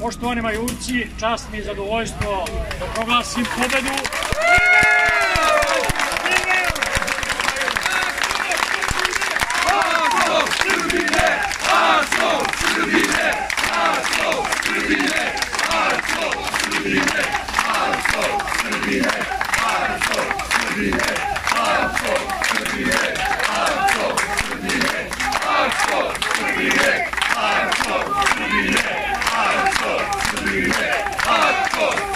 Poštovani majurci, čast mi je zadovoljstvo da proglasim pobedu. 어.